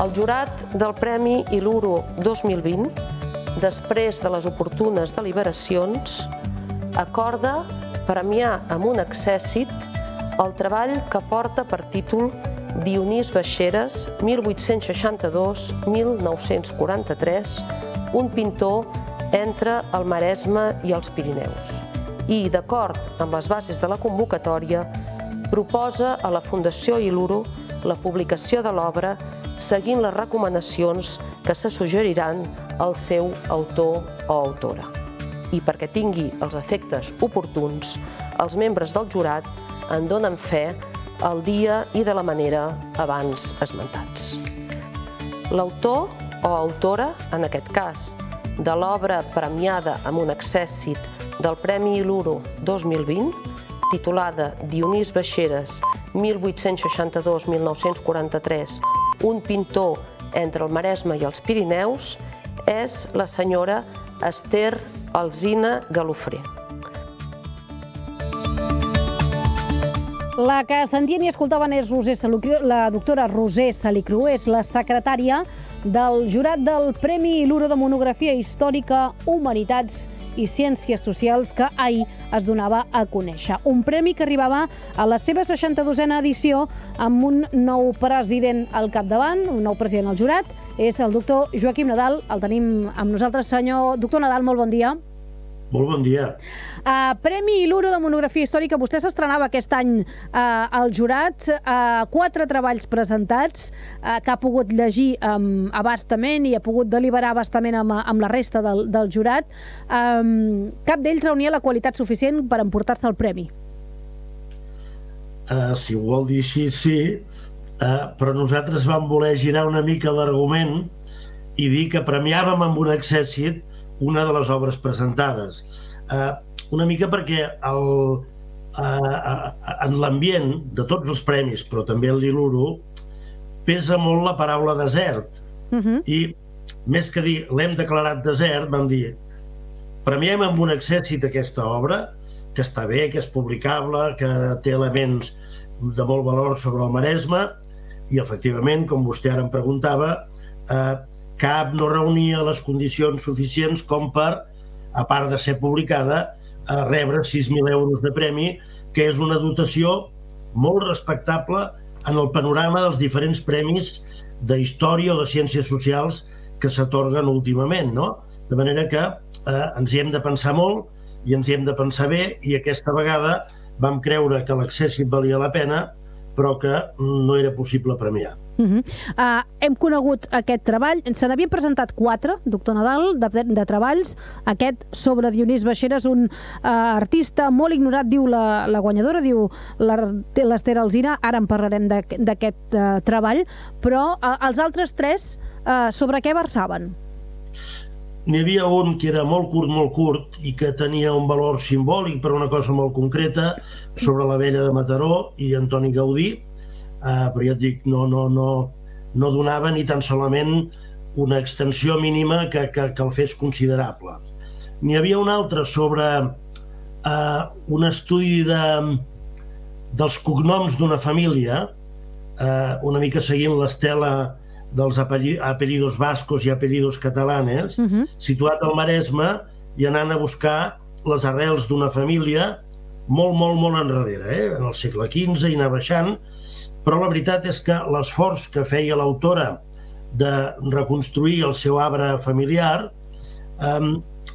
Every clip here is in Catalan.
El jurat del Premi Iluro 2020, després de les oportunes deliberacions, acorda premiar amb un accèssit el treball que porta per títol Dionís Baixeres, 1862-1943, un pintor entre el Maresme i els Pirineus. I, d'acord amb les bases de la convocatòria, proposa a la Fundació Iluro la publicació de l'obra seguint les recomanacions que se suggeriran al seu autor o autora. I perquè tingui els efectes oportuns, els membres del jurat en donen fe el dia i de la manera abans esmentats. L'autor o autora, en aquest cas, de l'obra premiada amb un accèssit del Premi Iluro 2020, titulada Dionís Baixeres, 1862-1943, un pintor entre el Maresme i els Pirineus, és la senyora Esther Alzina Galofré. La que sentien i escoltaven és Roser Salicru, la doctora Roser Salicru, és la secretària del jurat del Premi Luro de Monografia Històrica, Humanitats i Ciències Socials que ahir es donava a conèixer. Un premi que arribava a la seva 62a edició amb un nou president al capdavant, un nou president al jurat, és el doctor Joaquim Nadal. El tenim amb nosaltres. Senyor doctor Nadal, molt bon dia. Molt bon dia. Uh, Premi Iluro de Monografia Històrica. Vostè s'estrenava aquest any uh, al jurat. Uh, quatre treballs presentats uh, que ha pogut llegir um, abastament i ha pogut deliberar abastament amb, amb la resta del, del jurat. Um, cap d'ells reunia la qualitat suficient per emportar-se el premi. Uh, si ho vol dir així, sí. Uh, però nosaltres vam voler girar una mica l'argument i dir que premiàvem amb un accèssit una de les obres presentades. Eh, una mica perquè el, eh, eh, en l'ambient de tots els premis, però també el l'Iluro, pesa molt la paraula desert. Uh Mhm. -huh. I més que dir l'hem declarat desert, vam dir premiem amb un accèssit aquesta obra, que està bé, que és publicable, que té elements de molt valor sobre el Maresme, i efectivament, com vostè ara em preguntava, eh, cap no reunia les condicions suficients com per, a part de ser publicada, a rebre 6.000 euros de premi, que és una dotació molt respectable en el panorama dels diferents premis de història o de ciències socials que s'atorguen últimament, no? De manera que eh, ens hi hem de pensar molt i ens hi hem de pensar bé i aquesta vegada vam creure que l'accèssit valia la pena però que no era possible premiar. Uh -huh. uh, hem conegut aquest treball, se n'havien presentat quatre, doctor Nadal, de, de treballs, aquest sobre Dionís Baixeres, un uh, artista molt ignorat, diu la, la guanyadora, diu l'Ester Alzina, ara en parlarem d'aquest uh, treball, però uh, els altres tres uh, sobre què versaven? N'hi havia un que era molt curt, molt curt, i que tenia un valor simbòlic per una cosa molt concreta sobre la vella de Mataró i Antoni Gaudí, eh, però ja et dic, no, no, no, no donava ni tan solament una extensió mínima que, que, que el fes considerable. N'hi havia un altre sobre eh, un estudi de, dels cognoms d'una família, eh, una mica seguint l'estela dels apellidos bascos i apellidos catalanes, uh -huh. situat al Maresme i anant a buscar les arrels d'una família molt, molt, molt enrere, eh? en el segle XV i anar baixant, però la veritat és que l'esforç que feia l'autora de reconstruir el seu arbre familiar eh,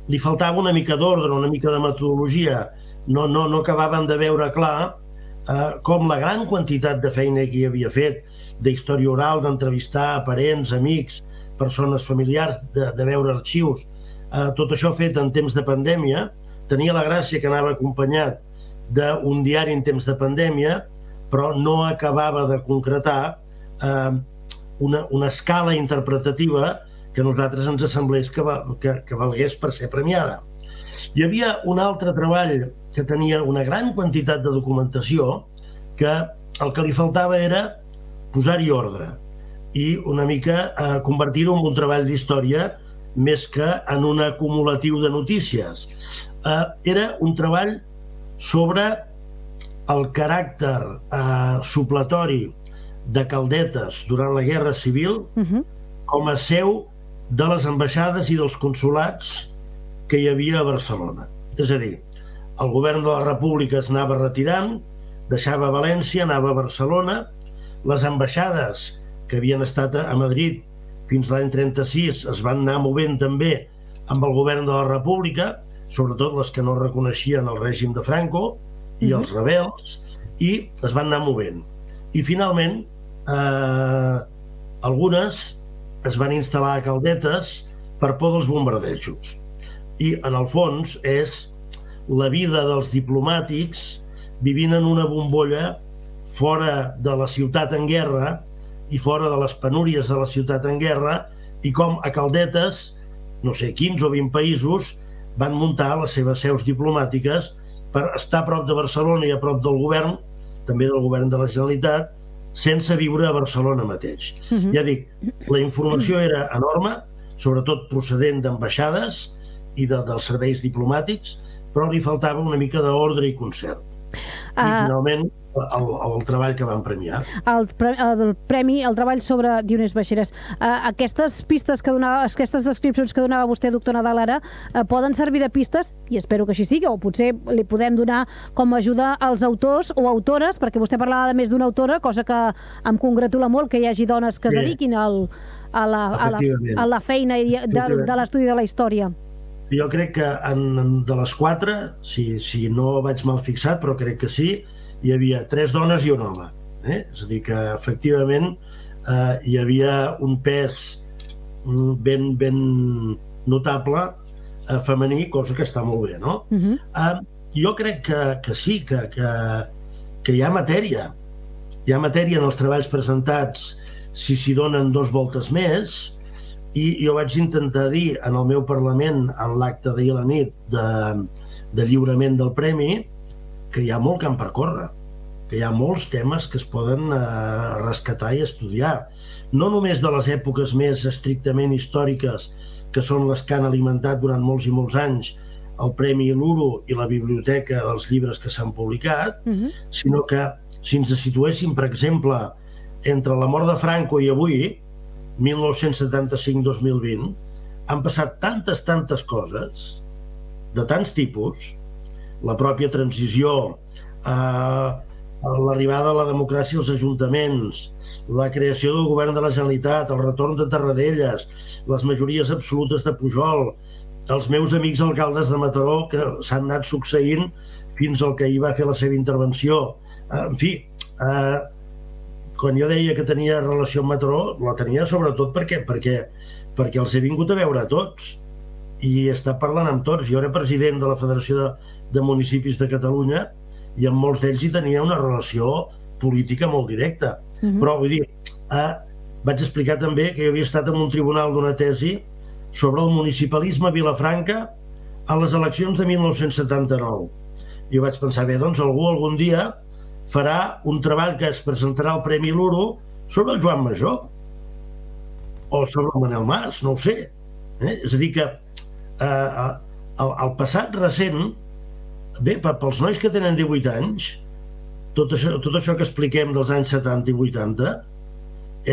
li faltava una mica d'ordre, una mica de metodologia. No, no, no acabaven de veure clar eh, com la gran quantitat de feina que hi havia fet d'història oral, d'entrevistar parents, amics, persones familiars, de, de veure arxius, eh, tot això fet en temps de pandèmia, tenia la gràcia que anava acompanyat d'un diari en temps de pandèmia, però no acabava de concretar eh, una, una escala interpretativa que a nosaltres ens semblés que, va, que, que valgués per ser premiada. Hi havia un altre treball que tenia una gran quantitat de documentació que el que li faltava era posar-hi ordre i una mica eh, convertir-ho en un treball d'història més que en un acumulatiu de notícies. Eh, era un treball sobre el caràcter eh, supletori de Caldetes durant la Guerra Civil uh -huh. com a seu de les ambaixades i dels consulats que hi havia a Barcelona. És a dir, el govern de la República es anava retirant, deixava València, anava a Barcelona, les ambaixades que havien estat a Madrid fins l'any 36 es van anar movent també amb el govern de la República, sobretot les que no reconeixien el règim de Franco i els rebels, i es van anar movent. I finalment eh, algunes es van instal·lar a caldetes per por dels bombardejos. I, en el fons, és la vida dels diplomàtics vivint en una bombolla fora de la ciutat en guerra i fora de les penúries de la ciutat en guerra i com a Caldetes, no sé, 15 o 20 països van muntar les seves seus diplomàtiques per estar a prop de Barcelona i a prop del govern, també del govern de la Generalitat, sense viure a Barcelona mateix. Uh mhm. -huh. Ja dic, la informació era enorme, sobretot procedent d'ambaixades i de, dels serveis diplomàtics, però li faltava una mica d'ordre i concert. Uh... I ah. finalment el, el treball que van premiar. El, el premi, el treball sobre Dionís Baixeres. Uh, aquestes pistes que donava, aquestes descripcions que donava vostè, doctor Nadal, ara, uh, poden servir de pistes, i espero que així sigui, o potser li podem donar com a ajuda als autors o autores, perquè vostè parlava de més d'una autora, cosa que em congratula molt que hi hagi dones que sí. es dediquin al, a, la, a, la, a la feina i de, de l'estudi de la història. Jo crec que en, de les quatre, si, si no vaig mal fixat, però crec que sí, hi havia tres dones i un home. Eh? És a dir, que efectivament eh, hi havia un pes mm, ben, ben notable eh, femení, cosa que està molt bé, no? Uh -huh. eh, jo crec que, que sí, que, que, que hi ha matèria. Hi ha matèria en els treballs presentats si s'hi donen dos voltes més, i jo vaig intentar dir en el meu Parlament, en l'acte d'ahir a la nit de, de lliurament del Premi, que hi ha molt camp per córrer, que hi ha molts temes que es poden eh, rescatar i estudiar. No només de les èpoques més estrictament històriques, que són les que han alimentat durant molts i molts anys el Premi Luro i la biblioteca dels llibres que s'han publicat, uh mhm. -huh. sinó que si ens situéssim, per exemple, entre la mort de Franco i avui, 1975-2020, han passat tantes, tantes coses, de tants tipus, la pròpia transició, eh, l'arribada a la democràcia als ajuntaments, la creació del govern de la Generalitat, el retorn de Tarradellas, les majories absolutes de Pujol, els meus amics alcaldes de Mataró que s'han anat succeint fins al que hi va fer la seva intervenció. Eh, en fi, eh, quan jo deia que tenia relació amb Mataró, la tenia sobretot perquè, perquè, perquè els he vingut a veure a tots i està parlant amb tots. Jo era president de la Federació de, de Municipis de Catalunya i amb molts d'ells hi tenia una relació política molt directa. Uh mhm. -huh. Però, vull dir, eh, vaig explicar també que jo havia estat en un tribunal d'una tesi sobre el municipalisme a Vilafranca a les eleccions de 1979. I jo vaig pensar, bé, doncs algú algun dia farà un treball que es presentarà al Premi Luro sobre el Joan Major o sobre el Manel Mas, no ho sé. Eh? És a dir, que eh el, el passat recent Bé, pels nois que tenen 18 anys, tot això, tot això que expliquem dels anys 70 i 80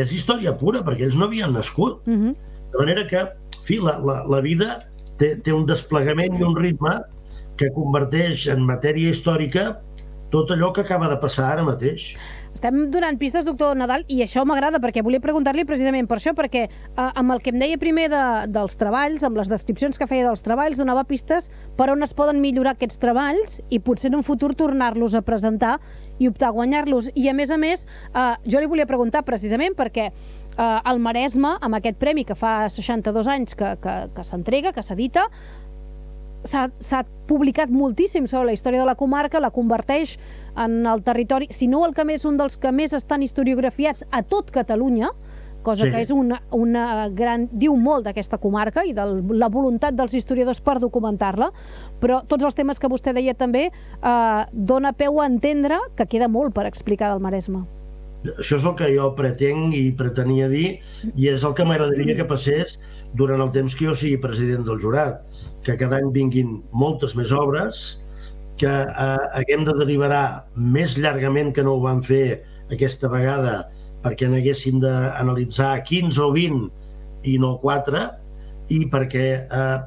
és història pura, perquè ells no havien nascut. Uh mhm. -huh. De manera que, en fi, la, la, la vida té, té un desplegament i un ritme que converteix en matèria històrica tot allò que acaba de passar ara mateix. Estem donant pistes, doctor Nadal, i això m'agrada perquè volia preguntar-li precisament per això, perquè eh, amb el que em deia primer de, dels treballs, amb les descripcions que feia dels treballs, donava pistes per on es poden millorar aquests treballs i potser en un futur tornar-los a presentar i optar a guanyar-los. I a més a més, eh, jo li volia preguntar precisament perquè eh, el Maresme, amb aquest premi que fa 62 anys que, que, que s'entrega, que s'edita, s'ha publicat moltíssim sobre la història de la comarca, la converteix en el territori, si no el que més, un dels que més estan historiografiats a tot Catalunya, cosa sí. que és una, una gran... diu molt d'aquesta comarca i de la voluntat dels historiadors per documentar-la, però tots els temes que vostè deia també eh, dona peu a entendre que queda molt per explicar del Maresme. Això és el que jo pretenc i pretenia dir i és el que m'agradaria que passés durant el temps que jo sigui president del jurat que cada any vinguin moltes més obres, que eh, haguem de deliberar més llargament que no ho vam fer aquesta vegada perquè n'haguessin d'analitzar 15 o 20 i no 4 i perquè eh,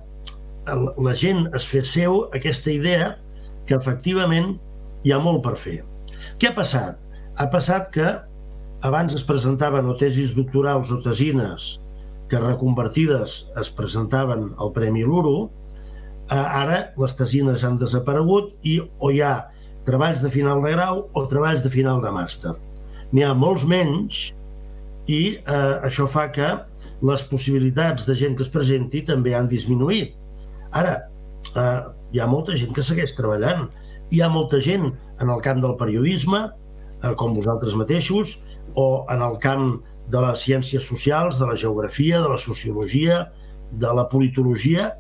la gent es fes seu aquesta idea que efectivament hi ha molt per fer. Què ha passat? Ha passat que abans es presentaven o tesis doctorals o tesines que reconvertides es presentaven al Premi Luro, ara les tesines han desaparegut i o hi ha treballs de final de grau o treballs de final de màster. N'hi ha molts menys i eh, això fa que les possibilitats de gent que es presenti també han disminuït. Ara, eh, hi ha molta gent que segueix treballant. Hi ha molta gent en el camp del periodisme, eh, com vosaltres mateixos, o en el camp de les ciències socials, de la geografia, de la sociologia, de la politologia,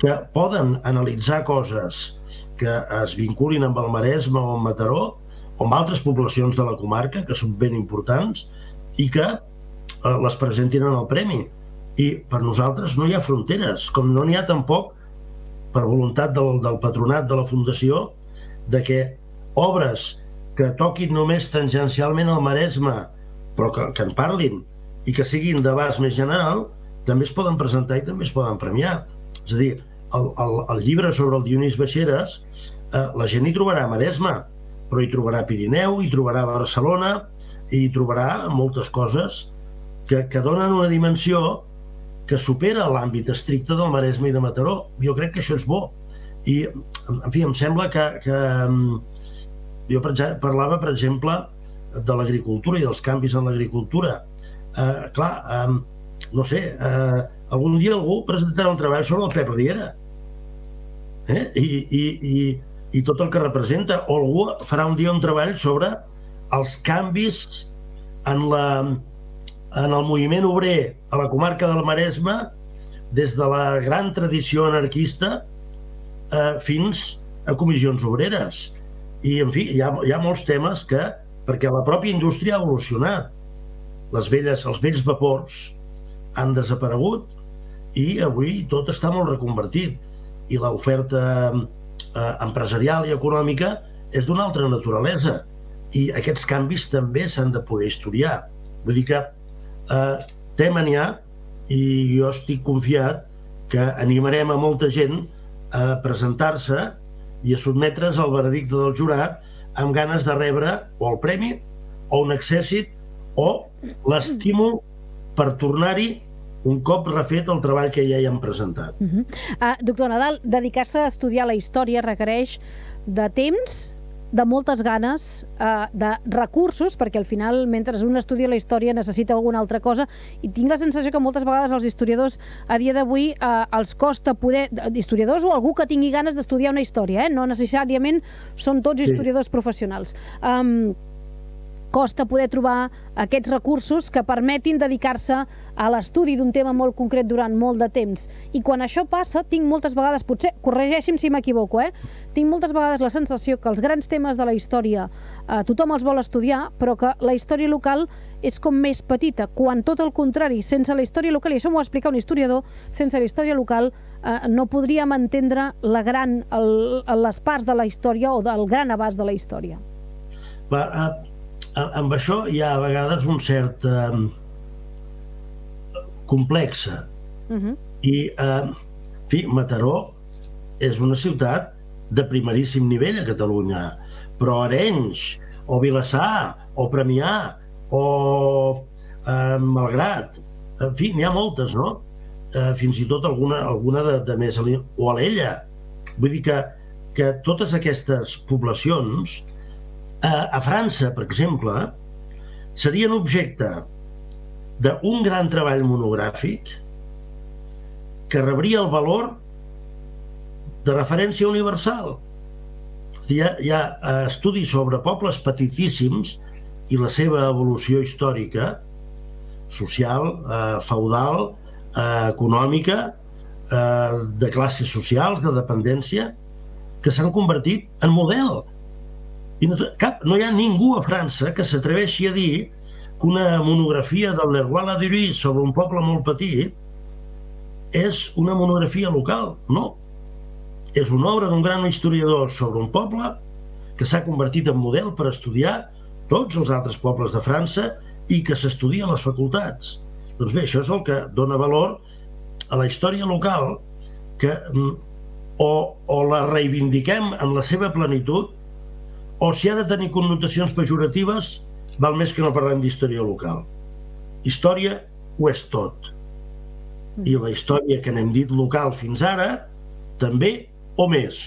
que poden analitzar coses que es vinculin amb el Maresme o amb Mataró, o amb altres poblacions de la comarca, que són ben importants, i que eh, les presentin en el premi. I per nosaltres no hi ha fronteres, com no n'hi ha tampoc per voluntat del, del patronat de la Fundació de que obres que toquin només tangencialment al Maresme, però que, que en parlin i que siguin d'abast més general, també es poden presentar i també es poden premiar. És a dir, el, el, el llibre sobre el Dionís Baixeres, eh, la gent hi trobarà Maresme, però hi trobarà Pirineu, hi trobarà Barcelona, i hi trobarà moltes coses que, que donen una dimensió que supera l'àmbit estricte del Maresme i de Mataró. Jo crec que això és bo. I, en fi, em sembla que, que jo parlava, per exemple, de l'agricultura i dels canvis en l'agricultura. Eh, clar, eh, no sé, eh, algun dia algú presentarà un treball sobre el Pep Riera eh? I, i, i, i tot el que representa, o algú farà un dia un treball sobre els canvis en la, en el moviment obrer a la comarca del Maresme des de la gran tradició anarquista eh, fins a comissions obreres. I, en fi, hi ha, hi ha molts temes que, perquè la pròpia indústria ha evolucionat. Les velles, els vells vapors han desaparegut i avui tot està molt reconvertit. I l'oferta eh, empresarial i econòmica és d'una altra naturalesa. I aquests canvis també s'han de poder historiar. Vull dir que eh, tema n'hi ha i jo estic confiat que animarem a molta gent a presentar-se i a sotmetre's al veredicte del jurat amb ganes de rebre o el premi o un accèssit o l'estímul per tornar-hi un cop refet el treball que ja hi han presentat. Uh -huh. uh, doctor Nadal, dedicar-se a estudiar la història requereix de temps, de moltes ganes, eh, de recursos, perquè al final, mentre un estudia la història, necessita alguna altra cosa, i tinc la sensació que moltes vegades als historiadors a dia d'avui eh, els costa poder... Historiadors o algú que tingui ganes d'estudiar una història, eh? no necessàriament són tots historiadors sí. professionals. Um, costa poder trobar aquests recursos que permetin dedicar-se a l'estudi d'un tema molt concret durant molt de temps. I quan això passa, tinc moltes vegades, potser, corregeixi'm si m'equivoco, eh? tinc moltes vegades la sensació que els grans temes de la història eh, tothom els vol estudiar, però que la història local és com més petita, quan tot el contrari, sense la història local, i això m'ho va explicar un historiador, sense la història local eh, no podríem entendre la gran, el, les parts de la història o del gran abast de la història. Va, uh, amb això hi ha a vegades un cert eh, complexa. Uh -huh. I, eh, en fi, Mataró és una ciutat de primeríssim nivell a Catalunya, però Arenys, o Vilassar, o Premià, o eh, Malgrat, en fi, n'hi ha moltes, no? Eh, fins i tot alguna, alguna de, de més... O Alella. Vull dir que, que totes aquestes poblacions a, França, per exemple, serien objecte d'un gran treball monogràfic que rebria el valor de referència universal. Hi ha, hi ha eh, estudis sobre pobles petitíssims i la seva evolució històrica, social, eh, feudal, eh, econòmica, eh, de classes socials, de dependència, que s'han convertit en model i no, cap, no hi ha ningú a França que s'atreveixi a dir que una monografia del Leroy Ladurie sobre un poble molt petit és una monografia local. No. És una obra d'un gran historiador sobre un poble que s'ha convertit en model per estudiar tots els altres pobles de França i que s'estudia a les facultats. Doncs bé, això és el que dona valor a la història local que mm, o, o la reivindiquem en la seva plenitud o si ha de tenir connotacions pejoratives val més que no parlem d'història local. Història ho és tot. I la història que n'hem dit local fins ara també o més.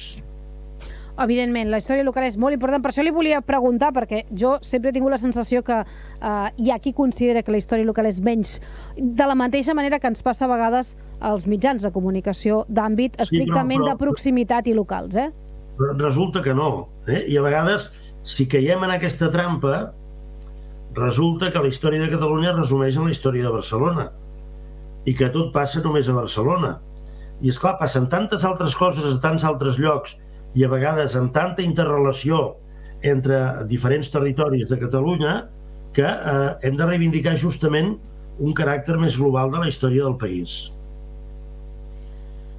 Evidentment, la història local és molt important. Per això li volia preguntar, perquè jo sempre he tingut la sensació que eh, hi ha qui considera que la història local és menys, de la mateixa manera que ens passa a vegades als mitjans de comunicació d'àmbit estrictament sí, però, però, de proximitat i locals. Eh? Resulta que no. Eh? I a vegades, si caiem en aquesta trampa, resulta que la història de Catalunya resumeix en la història de Barcelona i que tot passa només a Barcelona. I és clar, passen tantes altres coses a tants altres llocs i a vegades amb tanta interrelació entre diferents territoris de Catalunya que eh, hem de reivindicar justament un caràcter més global de la història del país.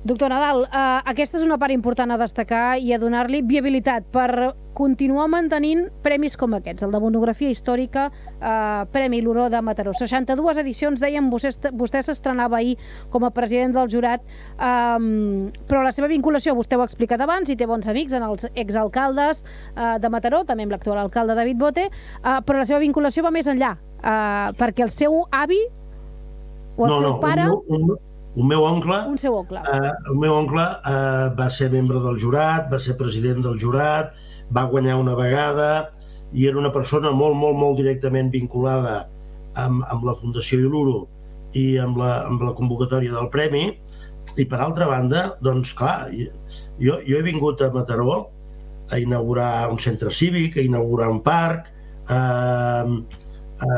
Doctor Nadal, eh, aquesta és una part important a destacar i a donar-li viabilitat per continuar mantenint premis com aquests, el de monografia històrica, eh, Premi Luró de Mataró. 62 edicions, deien, vostè, vostè s'estrenava ahir com a president del jurat, eh, però la seva vinculació, vostè ho ha explicat abans, i té bons amics en els exalcaldes eh, de Mataró, també amb l'actual alcalde David Bote, eh, però la seva vinculació va més enllà, eh, perquè el seu avi o el no, seu no, pare... Un, un, un meu oncle, un seu oncle. Eh, el meu oncle eh, va ser membre del jurat, va ser president del jurat, va guanyar una vegada i era una persona molt, molt, molt directament vinculada amb, amb la Fundació Iluro i amb la, amb la convocatòria del Premi. I per altra banda, doncs clar, jo, jo he vingut a Mataró a inaugurar un centre cívic, a inaugurar un parc, a, a,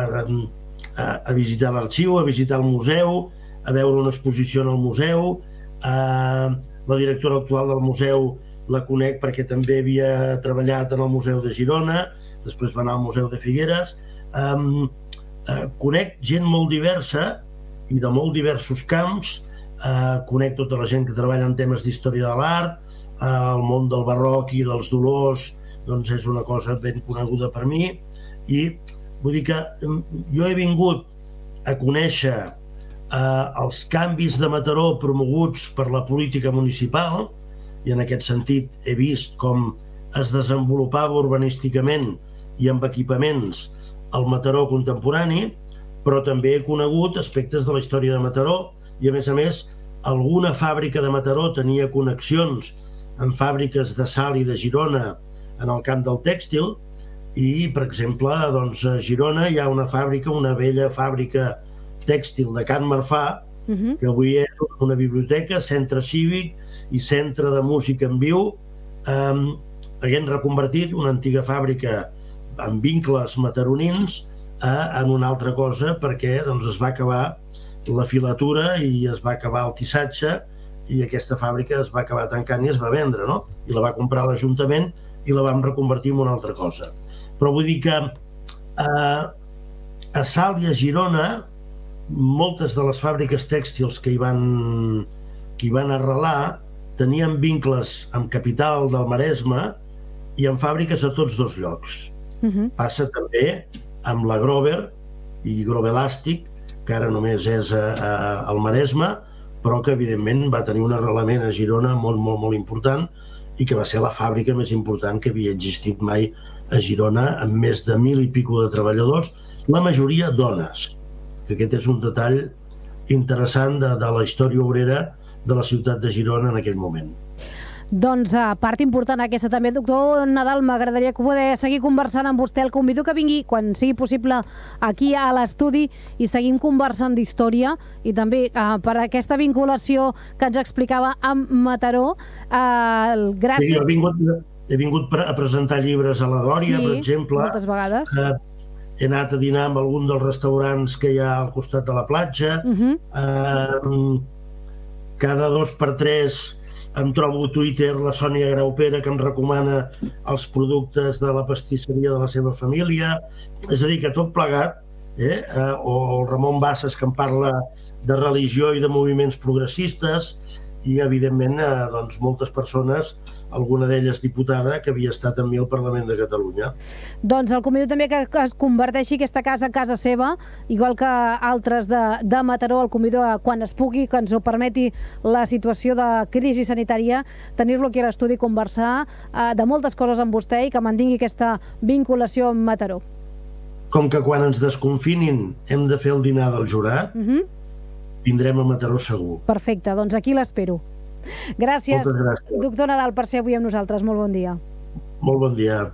a, a visitar l'arxiu, a visitar el museu, a veure una exposició en el museu. Eh, la directora actual del museu la conec perquè també havia treballat en el Museu de Girona, després va anar al Museu de Figueres. Eh, eh, conec gent molt diversa i de molt diversos camps. Eh, conec tota la gent que treballa en temes d'història de l'art, eh, el món del barroc i dels dolors doncs és una cosa ben coneguda per mi i vull dir que jo he vingut a conèixer eh, els canvis de Mataró promoguts per la política municipal i en aquest sentit he vist com es desenvolupava urbanísticament i amb equipaments el Mataró contemporani, però també he conegut aspectes de la història de Mataró i a més a més alguna fàbrica de Mataró tenia connexions amb fàbriques de sal i de Girona en el camp del tèxtil i, per exemple, doncs, a Girona hi ha una fàbrica, una vella fàbrica tèxtil de Can Marfà, uh mhm. -huh. que avui és una biblioteca, centre cívic i centre de música en viu, um, haguent reconvertit una antiga fàbrica amb vincles mataronins a, en una altra cosa perquè doncs, es va acabar la filatura i es va acabar el tissatge i aquesta fàbrica es va acabar tancant i es va vendre, no? I la va comprar l'Ajuntament i la vam reconvertir en una altra cosa. Però vull dir que eh, a Salt i a Girona moltes de les fàbriques tèxtils que hi van, que hi van arrelar tenien vincles amb capital del Maresme i amb fàbriques a tots dos llocs. Uh mhm. -huh. Passa també amb la Grover i Grovelàstic, que ara només és a, a, al Maresme, però que evidentment va tenir un arrelament a Girona molt, molt, molt important i que va ser la fàbrica més important que havia existit mai a Girona, amb més de mil i pico de treballadors, la majoria dones que aquest és un detall interessant de, de la història obrera de la ciutat de Girona en aquell moment. Doncs a part important aquesta també, doctor Nadal, m'agradaria poder seguir conversant amb vostè. El convido que vingui quan sigui possible aquí a l'estudi i seguim conversant d'història i també eh, per aquesta vinculació que ens explicava amb Mataró. Eh, gràcies. Sí, he vingut, he vingut a presentar llibres a la Dòria, sí, per exemple. moltes vegades. Eh, he anat a dinar amb algun dels restaurants que hi ha al costat de la platja. Uh -huh. eh, cada dos per tres em trobo a Twitter la Sònia Graupera que em recomana els productes de la pastisseria de la seva família. És a dir, que tot plegat, eh, eh, o el Ramon Bassas que em parla de religió i de moviments progressistes, i, evidentment, eh, doncs, moltes persones alguna d'elles diputada que havia estat amb mi al Parlament de Catalunya. Doncs el convido també que, es converteixi aquesta casa a casa seva, igual que altres de, de Mataró, el convido a, quan es pugui, que ens ho permeti la situació de crisi sanitària, tenir-lo aquí a l'estudi, conversar eh, de moltes coses amb vostè i que mantingui aquesta vinculació amb Mataró. Com que quan ens desconfinin hem de fer el dinar del jurat, uh mhm. -huh. Vindrem a Mataró segur. Perfecte, doncs aquí l'espero. Gràcies, gràcies, doctor Nadal, per ser avui amb nosaltres. Molt bon dia. Molt bon dia.